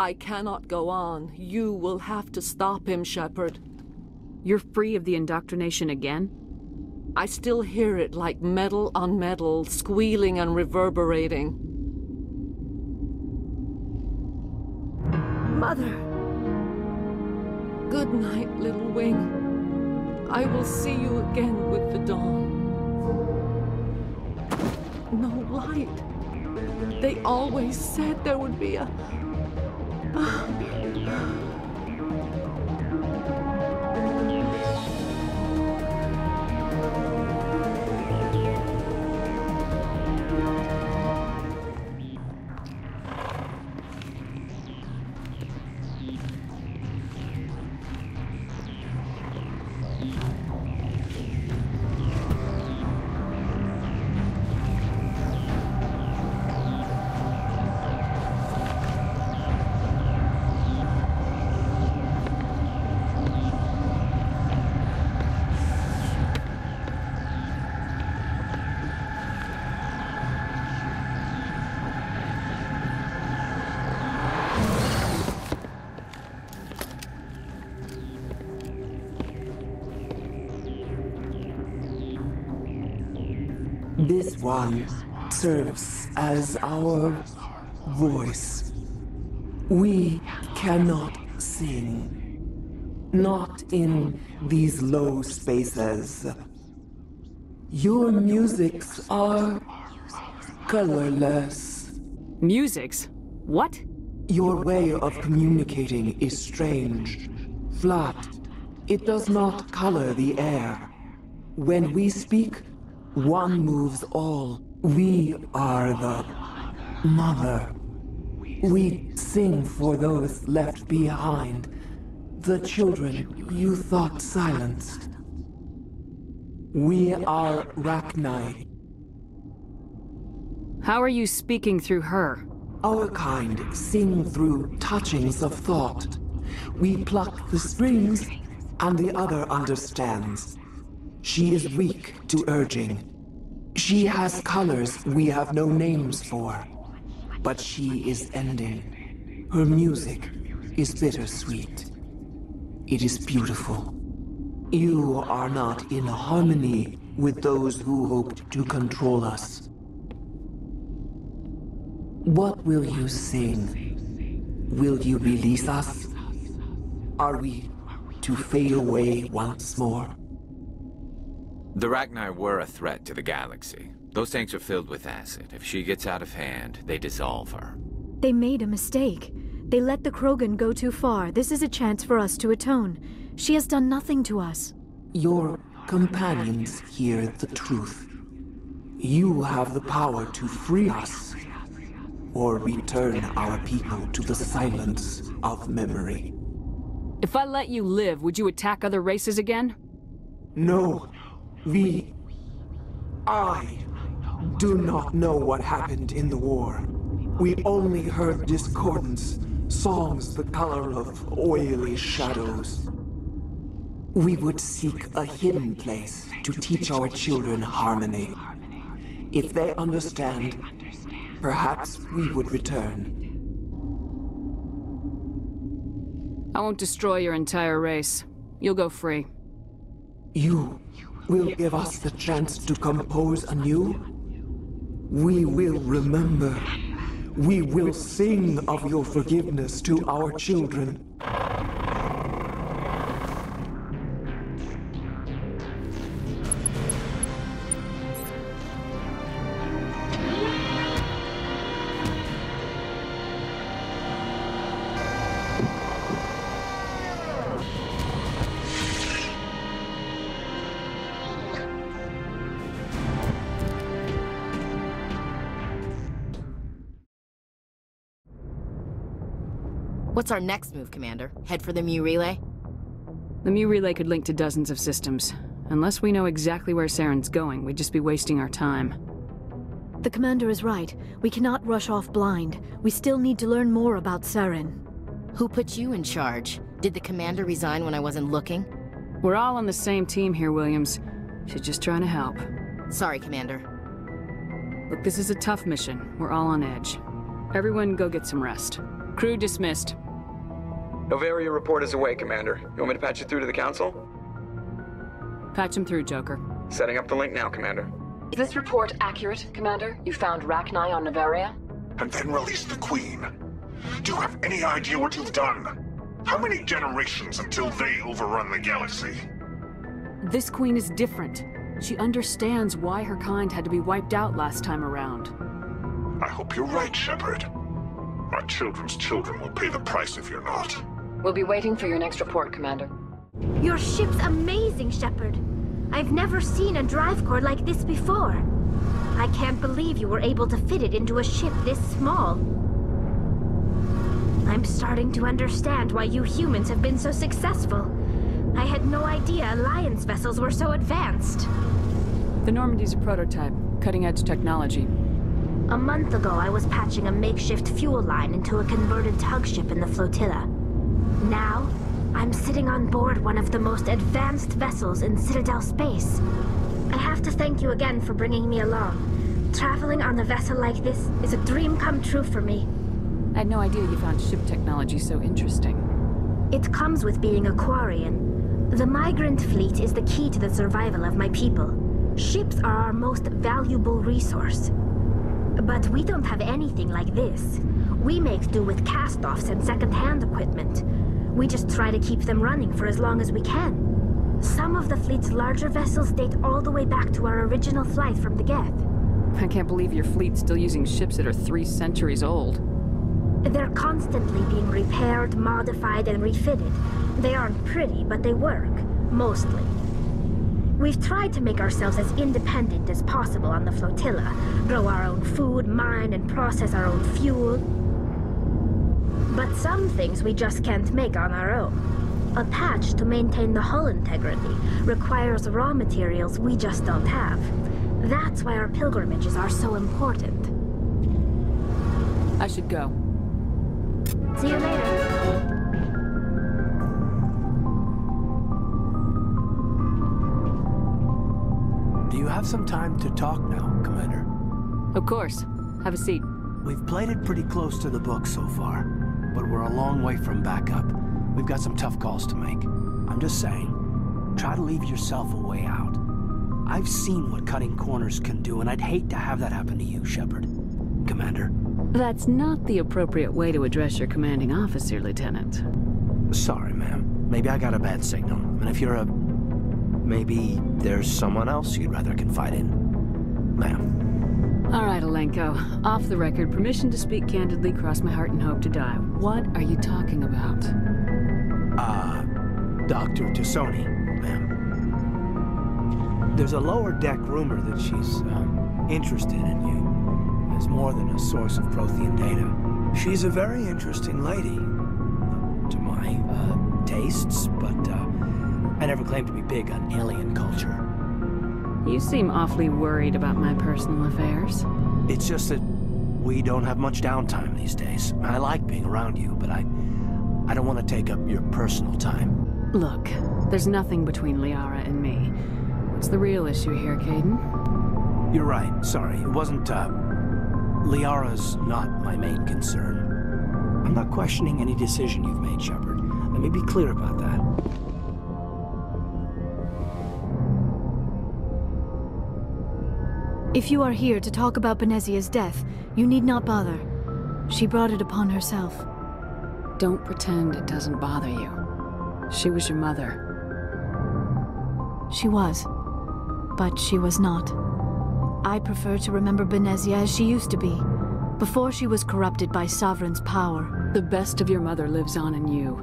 I cannot go on. You will have to stop him, Shepard. You're free of the indoctrination again? I still hear it like metal on metal, squealing and reverberating. Mother! Good night, little wing. I will see you again with the dawn. No light. They always said there would be a... 啊啊 This one serves as our voice. We cannot sing. Not in these low spaces. Your musics are colorless. Musics? What? Your way of communicating is strange, flat. It does not color the air. When we speak, one moves all. We are the mother. We sing for those left behind, the children you thought silenced. We are Rachni. How are you speaking through her? Our kind sing through touchings of thought. We pluck the strings, and the other understands. She is weak to urging. She has colors we have no names for. But she is ending. Her music is bittersweet. It is beautiful. You are not in harmony with those who hoped to control us. What will you sing? Will you release us? Are we to fade away once more? The Rachni were a threat to the galaxy. Those tanks are filled with acid. If she gets out of hand, they dissolve her. They made a mistake. They let the Krogan go too far. This is a chance for us to atone. She has done nothing to us. Your companions hear the truth. You have the power to free us, or return our people to the silence of memory. If I let you live, would you attack other races again? No, we... I do not know what happened in the war. We only heard discordance, songs the color of oily shadows. We would seek a hidden place to teach our children harmony. If they understand, perhaps we would return. I won't destroy your entire race. You'll go free. You will give us the chance to compose anew? We will remember. We will sing of your forgiveness to our children. What's our next move, Commander? Head for the Mu Relay? The Mu Relay could link to dozens of systems. Unless we know exactly where Saren's going, we'd just be wasting our time. The commander is right. We cannot rush off blind. We still need to learn more about Saren. Who put you in charge? Did the commander resign when I wasn't looking? We're all on the same team here, Williams. She's just trying to help. Sorry, Commander. Look, this is a tough mission. We're all on edge. Everyone go get some rest. Crew dismissed. Noveria report is away, Commander. You want me to patch you through to the Council? Patch him through, Joker. Setting up the link now, Commander. Is this report accurate, Commander? You found Rachni on Noveria? And then released the Queen. Do you have any idea what you've done? How many generations until they overrun the galaxy? This queen is different. She understands why her kind had to be wiped out last time around. I hope you're right, Shepard. Our children's children will pay the price if you're not. We'll be waiting for your next report, Commander. Your ship's amazing, Shepard. I've never seen a drive core like this before. I can't believe you were able to fit it into a ship this small. I'm starting to understand why you humans have been so successful. I had no idea Alliance vessels were so advanced. The Normandy's a prototype, cutting-edge technology. A month ago, I was patching a makeshift fuel line into a converted tug ship in the flotilla. Now, I'm sitting on board one of the most advanced vessels in Citadel space. I have to thank you again for bringing me along. Traveling on a vessel like this is a dream come true for me. I had no idea you found ship technology so interesting. It comes with being a Quarian. The migrant fleet is the key to the survival of my people. Ships are our most valuable resource. But we don't have anything like this. We make do with cast-offs and second-hand equipment. We just try to keep them running for as long as we can. Some of the fleet's larger vessels date all the way back to our original flight from the Geth. I can't believe your fleet's still using ships that are three centuries old. They're constantly being repaired, modified, and refitted. They aren't pretty, but they work. Mostly. We've tried to make ourselves as independent as possible on the flotilla. Grow our own food, mine, and process our own fuel. But some things we just can't make on our own. A patch to maintain the hull integrity requires raw materials we just don't have. That's why our pilgrimages are so important. I should go. See you later. Do you have some time to talk now, Commander? Of course. Have a seat. We've played it pretty close to the book so far, but we're a long way from backup. We've got some tough calls to make. I'm just saying, try to leave yourself a way out. I've seen what cutting corners can do, and I'd hate to have that happen to you, Shepard. Commander. That's not the appropriate way to address your commanding officer, Lieutenant. Sorry, ma'am. Maybe I got a bad signal. And if you're a... Maybe there's someone else you'd rather confide in. Ma'am. All right, Alenko. Off the record, permission to speak candidly, cross my heart and hope to die. What are you talking about? Uh, Dr. T'Soni, ma'am. There's a lower deck rumor that she's, um, interested in you as more than a source of Prothean data. She's a very interesting lady. To my, uh, tastes, but, uh, I never claimed to be big on alien culture. You seem awfully worried about my personal affairs. It's just that we don't have much downtime these days. I like being around you, but I... I don't want to take up your personal time. Look, there's nothing between Liara and me. What's the real issue here, Kaidan? You're right. Sorry. It wasn't, uh... Liara's not my main concern. I'm not questioning any decision you've made, Shepard. Let me be clear about that. If you are here to talk about Benezia's death, you need not bother. She brought it upon herself. Don't pretend it doesn't bother you. She was your mother. She was. But she was not. I prefer to remember Benezia as she used to be, before she was corrupted by Sovereign's power. The best of your mother lives on in you.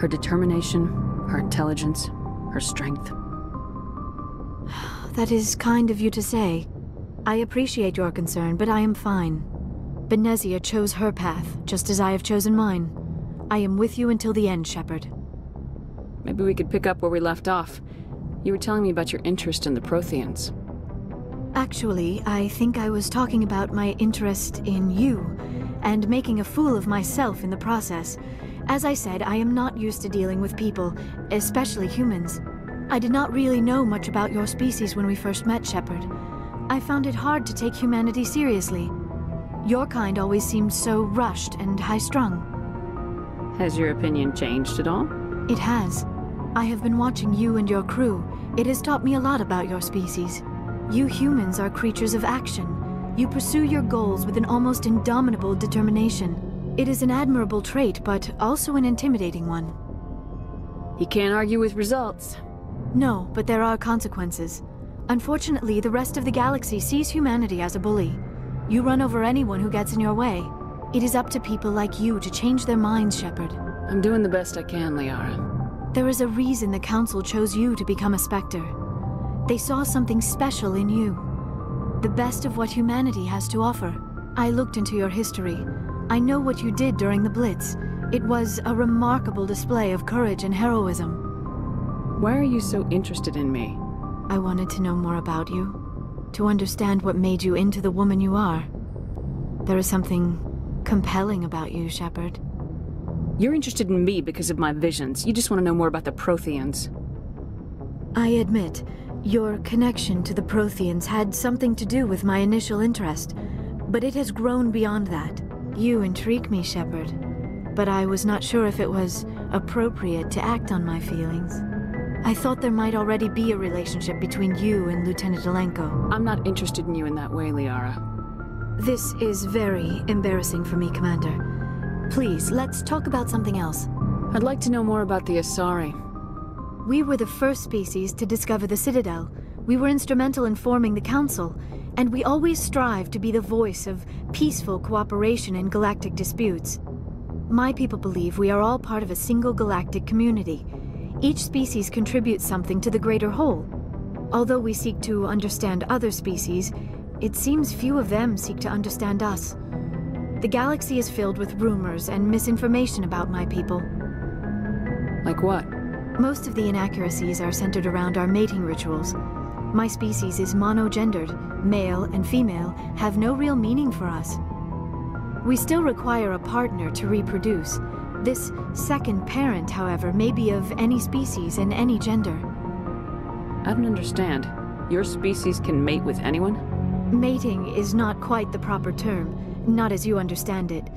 Her determination, her intelligence, her strength. That is kind of you to say. I appreciate your concern, but I am fine. Benezia chose her path, just as I have chosen mine. I am with you until the end, Shepard. Maybe we could pick up where we left off. You were telling me about your interest in the Protheans. Actually, I think I was talking about my interest in you, and making a fool of myself in the process. As I said, I am not used to dealing with people, especially humans. I did not really know much about your species when we first met, Shepard. I found it hard to take humanity seriously. Your kind always seemed so rushed and high strung. Has your opinion changed at all? It has. I have been watching you and your crew. It has taught me a lot about your species. You humans are creatures of action. You pursue your goals with an almost indomitable determination. It is an admirable trait, but also an intimidating one. You can't argue with results. No, but there are consequences. Unfortunately, the rest of the galaxy sees humanity as a bully. You run over anyone who gets in your way. It is up to people like you to change their minds, Shepard. I'm doing the best I can, Liara. There is a reason the Council chose you to become a Spectre. They saw something special in you. The best of what humanity has to offer. I looked into your history. I know what you did during the Blitz. It was a remarkable display of courage and heroism. Why are you so interested in me? I wanted to know more about you. To understand what made you into the woman you are. There is something compelling about you, Shepard. You're interested in me because of my visions. You just want to know more about the Protheans. I admit, your connection to the Protheans had something to do with my initial interest, but it has grown beyond that. You intrigue me, Shepard, but I was not sure if it was appropriate to act on my feelings. I thought there might already be a relationship between you and Lieutenant Alenko. I'm not interested in you in that way, Liara. This is very embarrassing for me, Commander. Please, let's talk about something else. I'd like to know more about the Asari. We were the first species to discover the Citadel. We were instrumental in forming the Council, and we always strive to be the voice of peaceful cooperation in galactic disputes. My people believe we are all part of a single galactic community. Each species contributes something to the greater whole. Although we seek to understand other species, it seems few of them seek to understand us. The galaxy is filled with rumors and misinformation about my people. Like what? Most of the inaccuracies are centered around our mating rituals. My species is monogendered. Male and female have no real meaning for us. We still require a partner to reproduce. This second parent, however, may be of any species and any gender. I don't understand. Your species can mate with anyone? Mating is not quite the proper term, not as you understand it.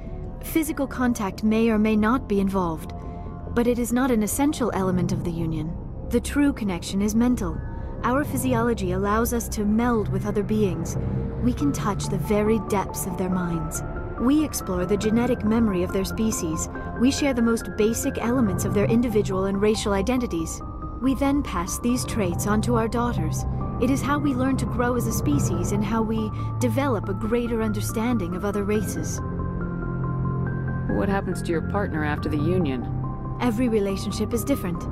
Physical contact may or may not be involved, but it is not an essential element of the union. The true connection is mental. Our physiology allows us to meld with other beings. We can touch the very depths of their minds. We explore the genetic memory of their species. We share the most basic elements of their individual and racial identities. We then pass these traits on to our daughters. It is how we learn to grow as a species and how we develop a greater understanding of other races. What happens to your partner after the union? Every relationship is different.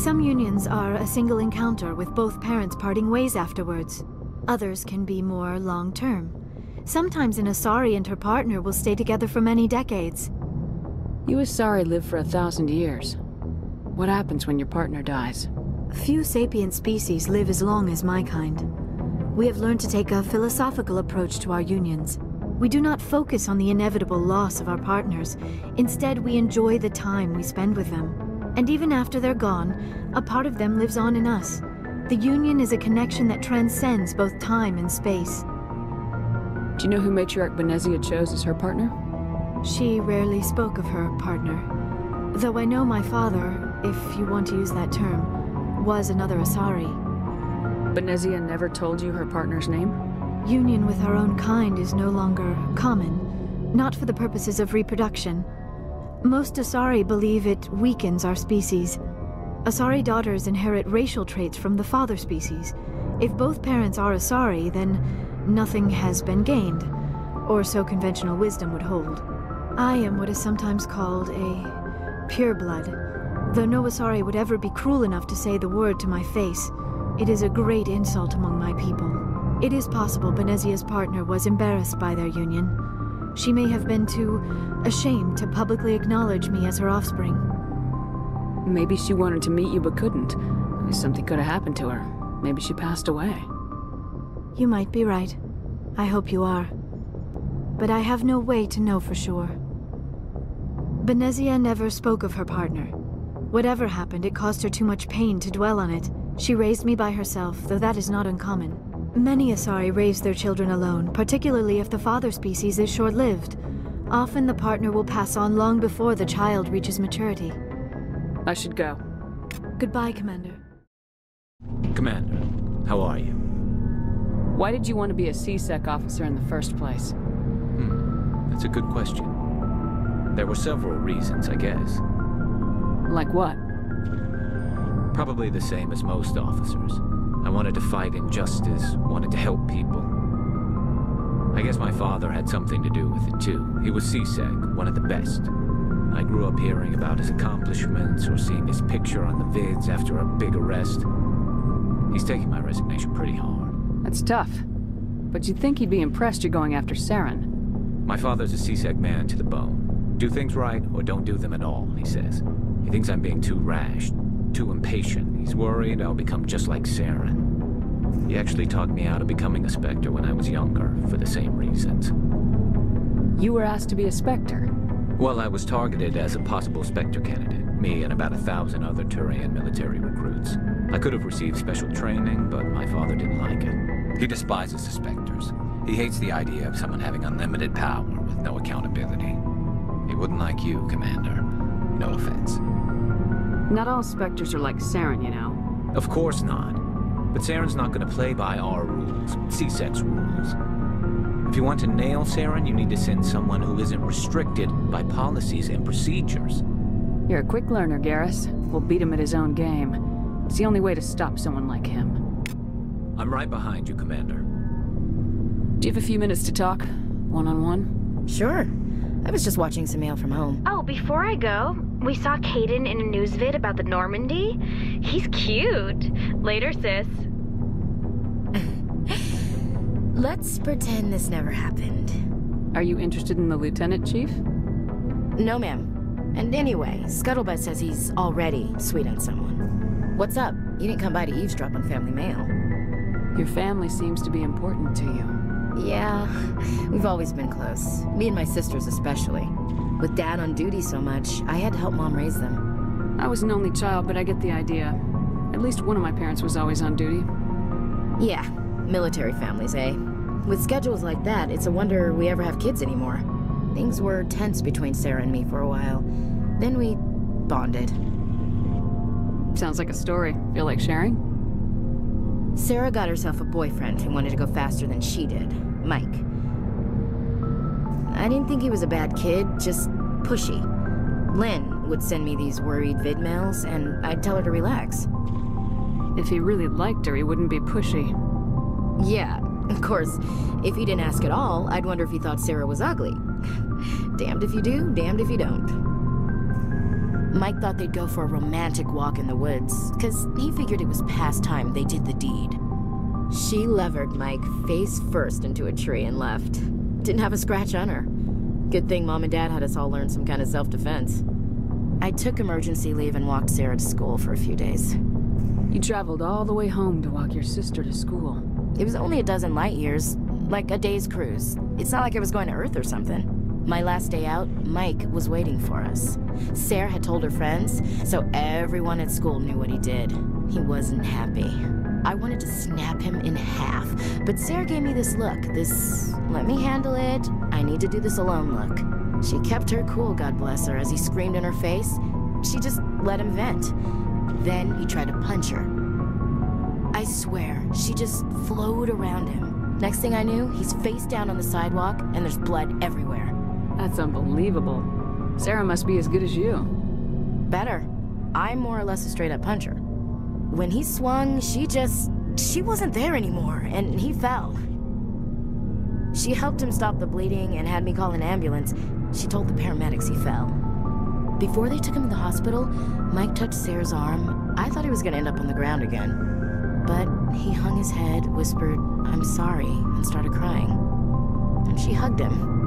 Some unions are a single encounter with both parents parting ways afterwards. Others can be more long-term. Sometimes an Asari and her partner will stay together for many decades. You Asari live for a thousand years. What happens when your partner dies? Few sapient species live as long as my kind. We have learned to take a philosophical approach to our unions. We do not focus on the inevitable loss of our partners. Instead, we enjoy the time we spend with them. And even after they're gone, a part of them lives on in us. The union is a connection that transcends both time and space. Do you know who Matriarch Benezia chose as her partner? She rarely spoke of her partner. Though I know my father, if you want to use that term, was another Asari. Benezia never told you her partner's name? Union with our own kind is no longer common, not for the purposes of reproduction. Most Asari believe it weakens our species. Asari daughters inherit racial traits from the father species. If both parents are Asari, then nothing has been gained, or so conventional wisdom would hold. I am what is sometimes called a pureblood, though no Asari would ever be cruel enough to say the word to my face. It is a great insult among my people. It is possible Benezia's partner was embarrassed by their union. She may have been too ashamed to publicly acknowledge me as her offspring. Maybe she wanted to meet you but couldn't. Something could have happened to her. Maybe she passed away. You might be right. I hope you are. But I have no way to know for sure. Benezia never spoke of her partner. Whatever happened, it caused her too much pain to dwell on it. She raised me by herself, though that is not uncommon. Many Asari raise their children alone, particularly if the father species is short-lived. Often the partner will pass on long before the child reaches maturity. I should go. Goodbye, Commander. Commander, how are you? Why did you want to be a C-Sec officer in the first place? Hmm, that's a good question. There were several reasons, I guess. Like what? Probably the same as most officers. I wanted to fight injustice, wanted to help people. I guess my father had something to do with it too. He was C-Sec, one of the best. I grew up hearing about his accomplishments or seeing his picture on the vids after a big arrest. He's taking my resignation pretty hard. That's tough. But you'd think he'd be impressed you're going after Saren. My father's a C-Sec man to the bone. Do things right or don't do them at all, he says. He thinks I'm being too rash, too impatient. He's worried I'll become just like Saren. He actually talked me out of becoming a Spectre when I was younger, for the same reasons. You were asked to be a Spectre? Well, I was targeted as a possible Spectre candidate, me and about a thousand other Turian military recruits. I could have received special training, but my father didn't like it. He despises the Spectres. He hates the idea of someone having unlimited power with no accountability. He wouldn't like you, Commander. No offense. Not all Spectres are like Saren, you know. Of course not. But Saren's not going to play by our rules, C-Sec's rules. If you want to nail Saren, you need to send someone who isn't restricted by policies and procedures. You're a quick learner, Garrus. We'll beat him at his own game. It's the only way to stop someone like him. I'm right behind you, Commander. Do you have a few minutes to talk? One-on-one? -on -one? Sure. I was just watching some mail from home. Oh, before I go, we saw Kaidan in a news vid about the Normandy. He's cute. Later, sis. Let's pretend this never happened. Are you interested in the Lieutenant Chief? No, ma'am. And anyway, Scuttlebutt says he's already sweet on someone. What's up? You didn't come by to eavesdrop on family mail. Your family seems to be important to you. Yeah, we've always been close. Me and my sisters especially. With Dad on duty so much, I had to help Mom raise them. I was an only child, but I get the idea. At least one of my parents was always on duty. Yeah, military families, eh? With schedules like that, it's a wonder we ever have kids anymore. Things were tense between Sarah and me for a while. Then we bonded. Sounds like a story. Feel like sharing? Sarah got herself a boyfriend who wanted to go faster than she did, Mike. I didn't think he was a bad kid, just pushy. Lynn would send me these worried vid mails, and I'd tell her to relax. If he really liked her, he wouldn't be pushy. Yeah, of course, if he didn't ask at all, I'd wonder if he thought Sarah was ugly. damned if you do, damned if you don't. Mike thought they'd go for a romantic walk in the woods, because he figured it was past time they did the deed. She levered Mike face first into a tree and left. Didn't have a scratch on her. Good thing Mom and Dad had us all learn some kind of self-defense. I took emergency leave and walked Sarah to school for a few days. You traveled all the way home to walk your sister to school. It was only a dozen light years, like a day's cruise. It's not like I was going to Earth or something. My last day out, Mike was waiting for us. Sarah had told her friends, so everyone at school knew what he did. He wasn't happy. I wanted to snap him in half, but Sarah gave me this look, this let me handle it, I need to do this alone look. She kept her cool, God bless her, as he screamed in her face. She just let him vent. Then he tried to punch her. I swear, she just flowed around him. Next thing I knew, he's face down on the sidewalk, and there's blood everywhere. That's unbelievable. Sarah must be as good as you. Better. I'm more or less a straight-up puncher. When he swung, she just... She wasn't there anymore, and he fell. She helped him stop the bleeding and had me call an ambulance. She told the paramedics he fell. Before they took him to the hospital, Mike touched Sarah's arm. I thought he was gonna end up on the ground again. But he hung his head, whispered, I'm sorry, and started crying. And she hugged him.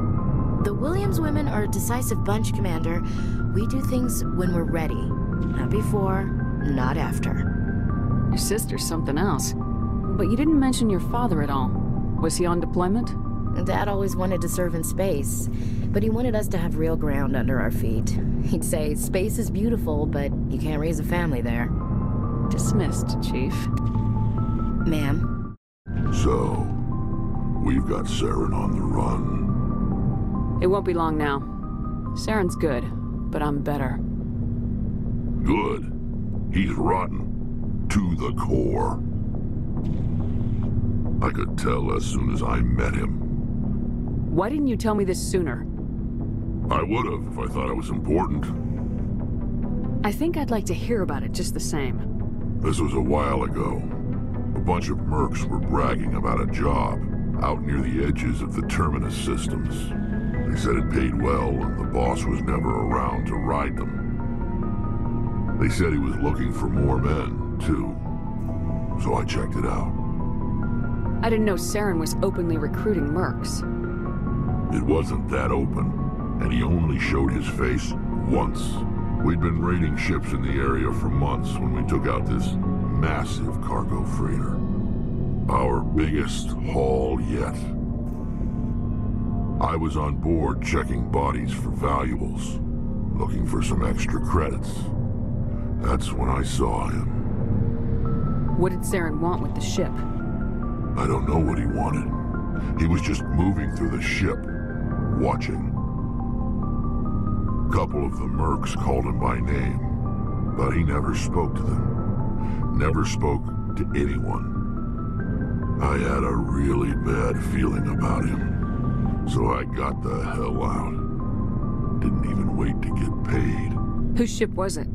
The Williams women are a decisive bunch, Commander. We do things when we're ready. Not before, not after. Your sister's something else. But you didn't mention your father at all. Was he on deployment? Dad always wanted to serve in space, but he wanted us to have real ground under our feet. He'd say, space is beautiful, but you can't raise a family there. Dismissed, Chief. Ma'am? So, we've got Saren on the run. It won't be long now. Saren's good, but I'm better. Good. He's rotten. To the core. I could tell as soon as I met him. Why didn't you tell me this sooner? I would have if I thought it was important. I think I'd like to hear about it just the same. This was a while ago. A bunch of mercs were bragging about a job out near the edges of the Terminus systems. Said it paid well and the boss was never around to ride them. They said he was looking for more men, too. So I checked it out. I didn't know Saren was openly recruiting mercs. It wasn't that open, and he only showed his face once. We'd been raiding ships in the area for months when we took out this massive cargo freighter. Our biggest haul yet. I was on board checking bodies for valuables, looking for some extra credits. That's when I saw him. What did Saren want with the ship? I don't know what he wanted. He was just moving through the ship, watching. A Couple of the mercs called him by name, but he never spoke to them. Never spoke to anyone. I had a really bad feeling about him, so I got the hell out. Didn't even wait to get paid. Whose ship was it?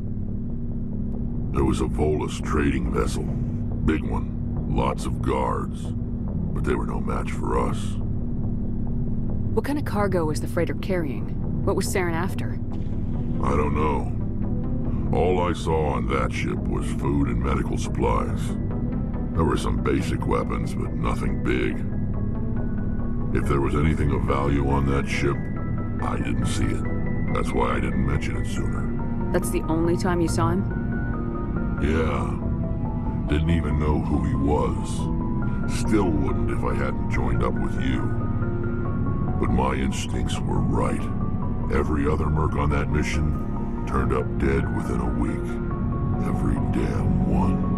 It was a Volus trading vessel. Big one. Lots of guards. But they were no match for us. What kind of cargo was the freighter carrying? What was Saren after? I don't know. All I saw on that ship was food and medical supplies. There were some basic weapons, but nothing big. If there was anything of value on that ship, I didn't see it. That's why I didn't mention it sooner. That's the only time you saw him? Yeah. Didn't even know who he was. Still wouldn't if I hadn't joined up with you. But my instincts were right. Every other merc on that mission turned up dead within a week. Every damn one.